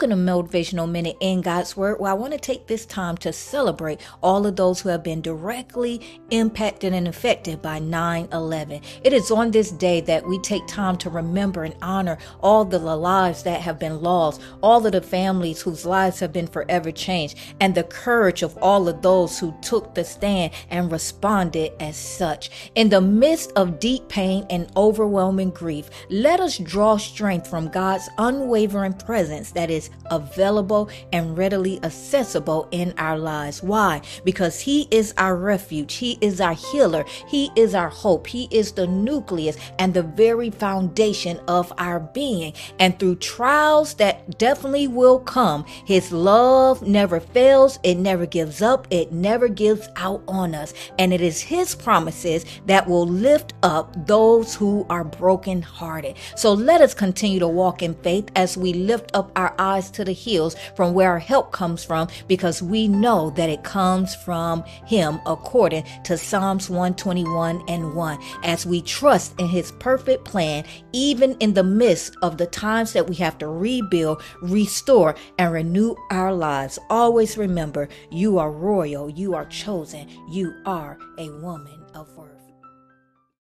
Welcome to Motivational Minute in God's Word, where I want to take this time to celebrate all of those who have been directly impacted and affected by 9 11. It is on this day that we take time to remember and honor all the lives that have been lost, all of the families whose lives have been forever changed, and the courage of all of those who took the stand and responded as such. In the midst of deep pain and overwhelming grief, let us draw strength from God's unwavering presence that is available and readily accessible in our lives. Why? Because He is our refuge, He is our healer, He is our hope, He is the nucleus and the very foundation of our being. And through trials that definitely will come, His love never fails, it never gives up, it never gives out on us. And it is His promises that will lift up those who are brokenhearted. So let us continue to walk in faith as we lift up our eyes to the hills from where our help comes from because we know that it comes from Him according to Psalms 121 and 1. As we trust in His perfect plan, even in the midst of the times that we have to rebuild, restore, and renew our lives, always remember you are royal, you are chosen, you are a woman of worth.